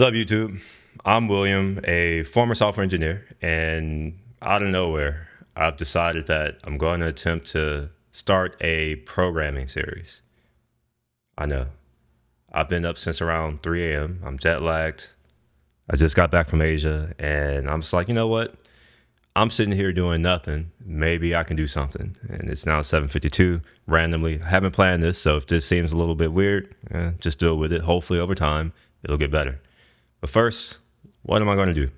What's up, YouTube? I'm William, a former software engineer, and out of nowhere, I've decided that I'm going to attempt to start a programming series. I know. I've been up since around 3 a.m. I'm jet lagged. I just got back from Asia, and I'm just like, you know what? I'm sitting here doing nothing. Maybe I can do something. And it's now 7:52. Randomly, I haven't planned this, so if this seems a little bit weird, eh, just deal with it. Hopefully, over time, it'll get better. But first, what am I going to do?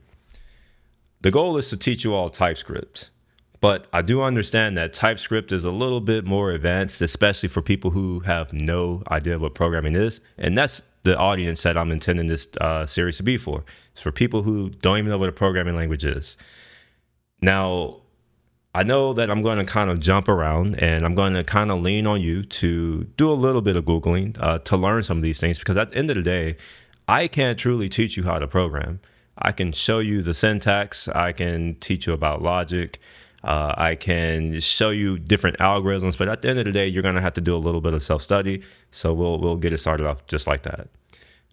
The goal is to teach you all TypeScript, but I do understand that TypeScript is a little bit more advanced, especially for people who have no idea what programming is. And that's the audience that I'm intending this uh, series to be for. It's for people who don't even know what a programming language is. Now, I know that I'm going to kind of jump around and I'm going to kind of lean on you to do a little bit of Googling uh, to learn some of these things because at the end of the day, I can't truly teach you how to program. I can show you the syntax, I can teach you about logic, uh, I can show you different algorithms, but at the end of the day, you're going to have to do a little bit of self study. So we'll, we'll get it started off just like that.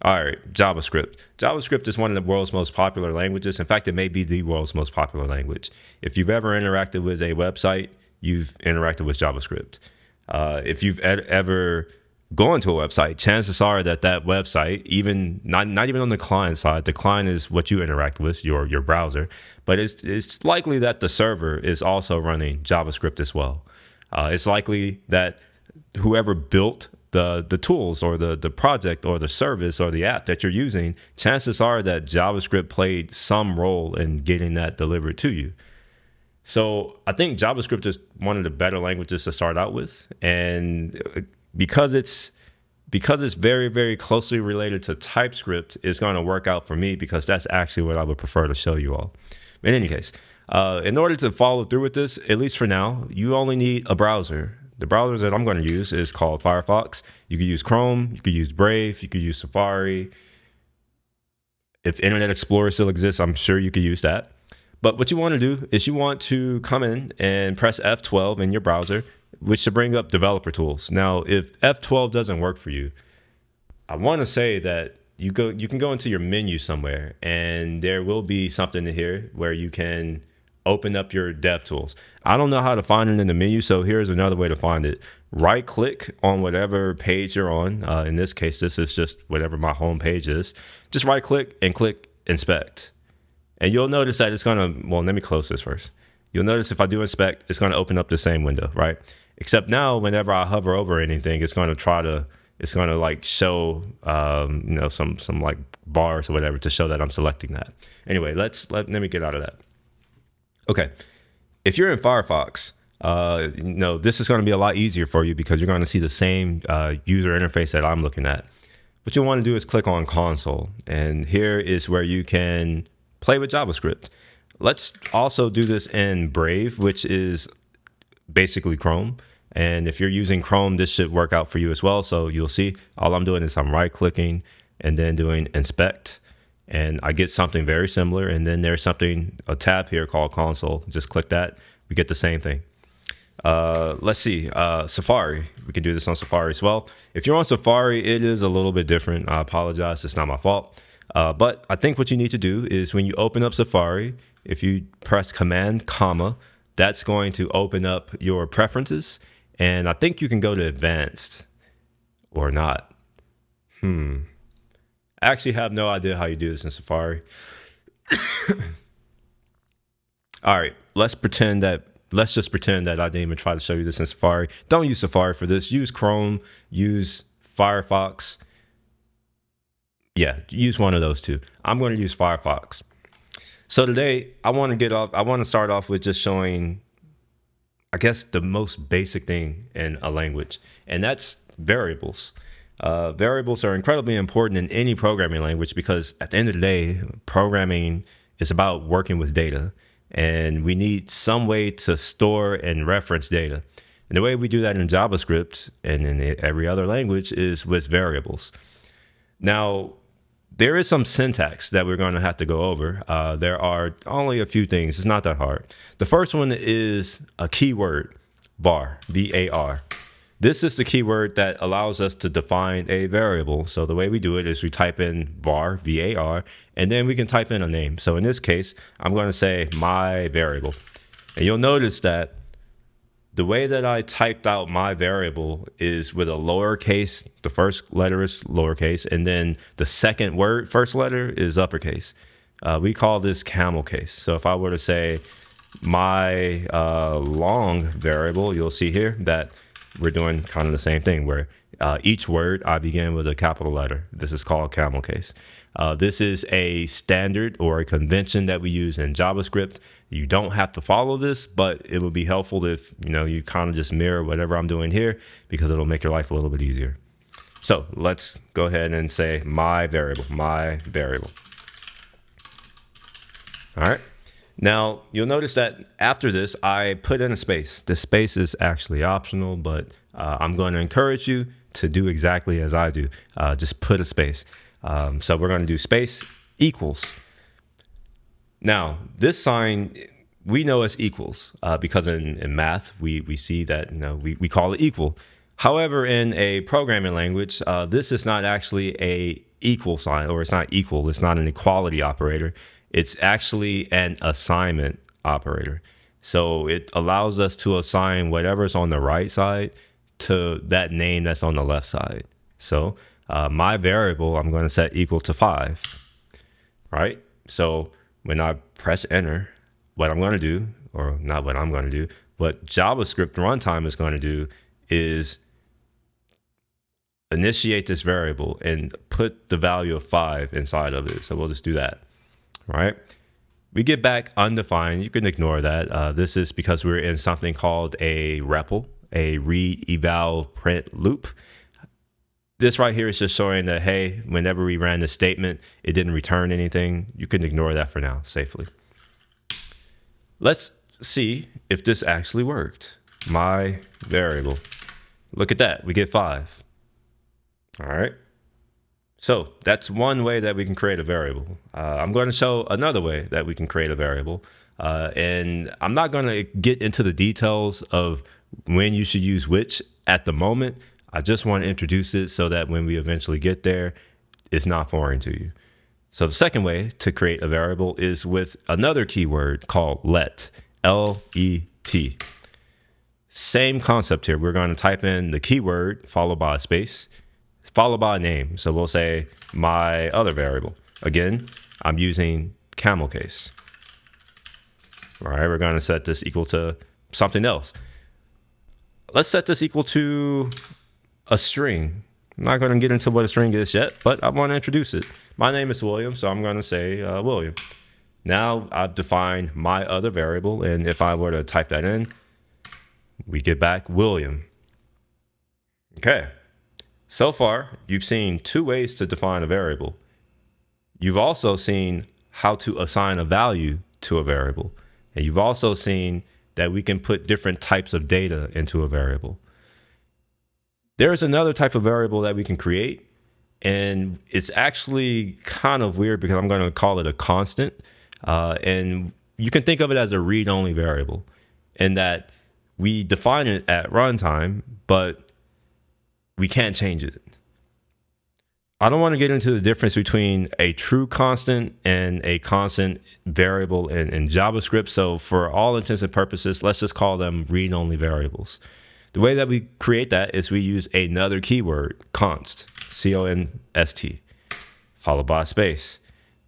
All right, JavaScript. JavaScript is one of the world's most popular languages. In fact, it may be the world's most popular language. If you've ever interacted with a website, you've interacted with JavaScript. Uh, if you've ed- ever going to a website, chances are that that website, even not not even on the client side, the client is what you interact with, your your browser, but it's it's likely that the server is also running JavaScript as well. Uh, it's likely that whoever built the the tools or the the project or the service or the app that you're using, chances are that JavaScript played some role in getting that delivered to you. So I think JavaScript is one of the better languages to start out with, and because it's because it's very very closely related to TypeScript, it's going to work out for me because that's actually what I would prefer to show you all. In any case, uh, in order to follow through with this, at least for now, you only need a browser. The browser that I'm going to use is called Firefox. You could use Chrome, you could use Brave, you could use Safari. If Internet Explorer still exists, I'm sure you could use that. But what you want to do is you want to come in and press F12 in your browser which to bring up developer tools. Now, if F12 doesn't work for you, I want to say that you go you can go into your menu somewhere and there will be something in here where you can open up your dev tools. I don't know how to find it in the menu, so here's another way to find it. Right click on whatever page you're on. Uh, in this case, this is just whatever my home page is. Just right click and click inspect. And you'll notice that it's gonna, well, let me close this first. You'll notice if I do inspect, it's gonna open up the same window, right? Except now, whenever I hover over anything, it's going to try to it's going to like show um, you know some some like bars or whatever to show that I'm selecting that. Anyway, let's let let me get out of that. Okay, if you're in Firefox, uh, you know this is going to be a lot easier for you because you're going to see the same uh, user interface that I'm looking at. What you want to do is click on console, and here is where you can play with JavaScript. Let's also do this in Brave, which is basically Chrome. And if you're using Chrome, this should work out for you as well. So you'll see all I'm doing is I'm right clicking and then doing inspect and I get something very similar. And then there's something, a tab here called console. Just click that. We get the same thing. Uh, let's see, uh, Safari. We can do this on Safari as well. If you're on Safari, it is a little bit different. I apologize. It's not my fault. Uh, but I think what you need to do is when you open up Safari, if you press Command, comma, that's going to open up your preferences and I think you can go to advanced or not. Hmm. I actually have no idea how you do this in Safari. All right, let's pretend that let's just pretend that I didn't even try to show you this in Safari. Don't use Safari for this. Use Chrome, use Firefox. Yeah, use one of those two. I'm going to use Firefox. So today I want to get off I want to start off with just showing I guess the most basic thing in a language, and that's variables. Uh, variables are incredibly important in any programming language because at the end of the day, programming is about working with data, and we need some way to store and reference data. And the way we do that in JavaScript and in every other language is with variables. Now, there is some syntax that we're going to have to go over. Uh, there are only a few things. It's not that hard. The first one is a keyword, var, V-A-R. This is the keyword that allows us to define a variable. So the way we do it is we type in var, V-A-R, and then we can type in a name. So in this case, I'm going to say my variable. And you'll notice that the way that I typed out my variable is with a lowercase, the first letter is lowercase, and then the second word, first letter is uppercase. Uh, we call this camel case. So if I were to say my uh, long variable, you'll see here that we're doing kind of the same thing where uh, each word I begin with a capital letter. This is called camel case. Uh, this is a standard or a convention that we use in JavaScript. You don't have to follow this, but it would be helpful if you know you kind of just mirror whatever I'm doing here because it'll make your life a little bit easier. So let's go ahead and say my variable, my variable. All right. Now you'll notice that after this, I put in a space. The space is actually optional, but uh, I'm going to encourage you to do exactly as I do. Uh, just put a space. Um, so we're going to do space equals. Now, this sign we know as equals uh, because in, in, math we, we see that you know we, we call it equal. However, in a programming language, uh, this is not actually a equal sign or it's not equal. It's not an equality operator. It's actually an assignment operator. So it allows us to assign whatever's on the right side to that name that's on the left side. So uh, my variable, I'm going to set equal to five, right? So when I press enter, what I'm going to do, or not what I'm going to do, what JavaScript runtime is going to do is initiate this variable and put the value of five inside of it. So we'll just do that, right? We get back undefined. You can ignore that. Uh, this is because we're in something called a REPL, a read eval print loop this right here is just showing that, hey, whenever we ran the statement, it didn't return anything. You can ignore that for now safely. Let's see if this actually worked. My variable. Look at that. We get five. All right. So that's one way that we can create a variable. Uh, I'm going to show another way that we can create a variable. Uh, and I'm not going to get into the details of when you should use which at the moment. I just want to introduce it so that when we eventually get there, it's not foreign to you. So the second way to create a variable is with another keyword called let, L-E-T. Same concept here. We're going to type in the keyword followed by a space, followed by a name. So we'll say my other variable. Again, I'm using camel case. All right, we're going to set this equal to something else. Let's set this equal to a string. I'm not going to get into what a string is yet, but I want to introduce it. My name is William, so I'm going to say uh, William. Now I've defined my other variable, and if I were to type that in, we get back William. Okay, so far you've seen two ways to define a variable. You've also seen how to assign a value to a variable. And you've also seen that we can put different types of data into a variable. There is another type of variable that we can create, and it's actually kind of weird because I'm going to call it a constant. Uh, and you can think of it as a read-only variable in that we define it at runtime, but we can't change it. I don't want to get into the difference between a true constant and a constant variable in, in JavaScript. So for all intents and purposes, let's just call them read-only variables. The way that we create that is we use another keyword, const, C-O-N-S-T, followed by a space.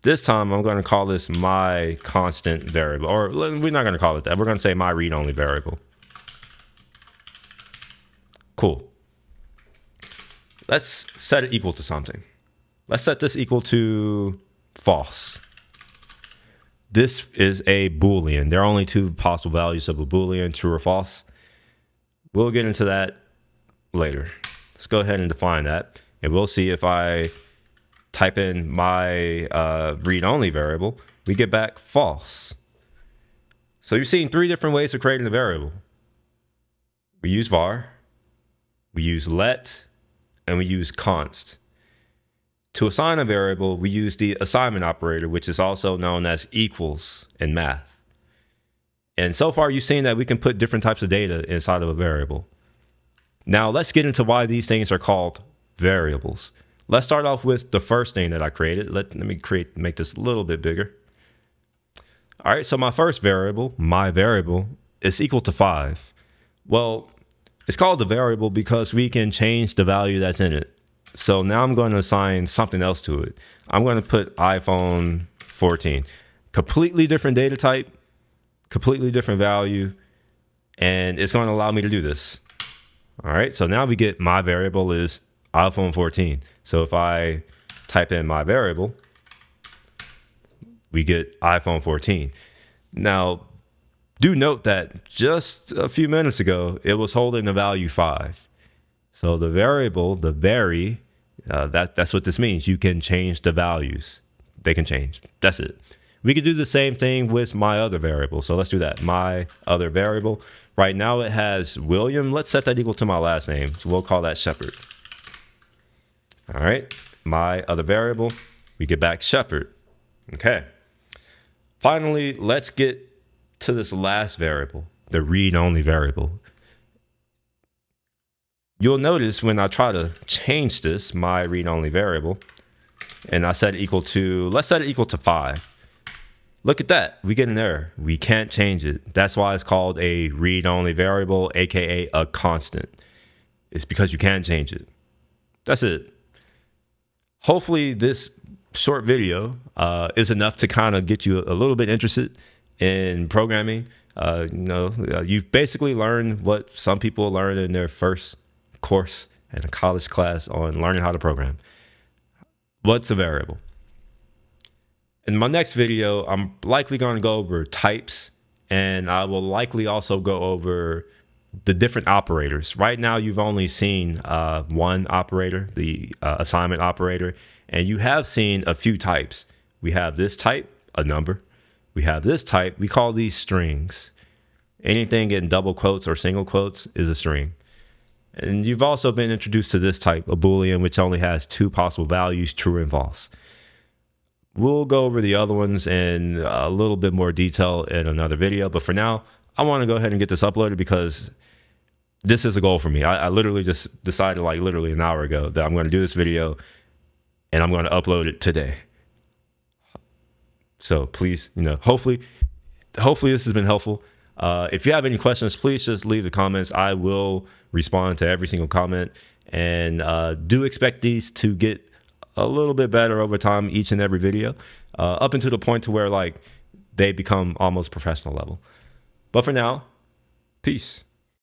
This time I'm going to call this my constant variable, or we're not going to call it that. We're going to say my read-only variable. Cool. Let's set it equal to something. Let's set this equal to false. This is a Boolean. There are only two possible values of a Boolean, true or false. We'll get into that later. Let's go ahead and define that. And we'll see if I type in my uh, read-only variable, we get back false. So you're seeing three different ways of creating a variable. We use var, we use let, and we use const. To assign a variable, we use the assignment operator, which is also known as equals in math. And so far, you've seen that we can put different types of data inside of a variable. Now let's get into why these things are called variables. Let's start off with the first thing that I created. Let, let me create make this a little bit bigger. All right, so my first variable, my variable, is equal to five. Well, it's called a variable because we can change the value that's in it. So now I'm going to assign something else to it. I'm going to put iPhone 14. Completely different data type, completely different value, and it's going to allow me to do this. All right, so now we get my variable is iPhone 14. So if I type in my variable, we get iPhone 14. Now, do note that just a few minutes ago, it was holding the value 5. So the variable, the vary, uh, that, that's what this means. You can change the values. They can change. That's it. We could do the same thing with my other variable. So let's do that. My other variable. Right now it has William. Let's set that equal to my last name. So we'll call that Shepard. All right. My other variable, we get back Shepard. Okay. Finally, let's get to this last variable, the read-only variable. You'll notice when I try to change this, my read-only variable, and I set it equal to, let's set it equal to 5. Look at that. We get an error. We can't change it. That's why it's called a read-only variable, aka a constant. It's because you can't change it. That's it. Hopefully this short video uh, is enough to kind of get you a little bit interested in programming. Uh, you know, uh, you've basically learned what some people learn in their first course in a college class on learning how to program. What's a variable? In my next video, I'm likely going to go over types and I will likely also go over the different operators. Right now, you've only seen uh, one operator, the uh, assignment operator, and you have seen a few types. We have this type, a number. We have this type. We call these strings. Anything in double quotes or single quotes is a string. And you've also been introduced to this type, a Boolean, which only has two possible values, true and false. We'll go over the other ones in a little bit more detail in another video. But for now, I want to go ahead and get this uploaded because this is a goal for me. I, I literally just decided like literally an hour ago that I'm going to do this video and I'm going to upload it today. So please, you know, hopefully, hopefully this has been helpful. Uh, if you have any questions, please just leave the comments. I will respond to every single comment and uh, do expect these to get a little bit better over time each and every video, uh, up until the point to where like they become almost professional level. But for now, peace.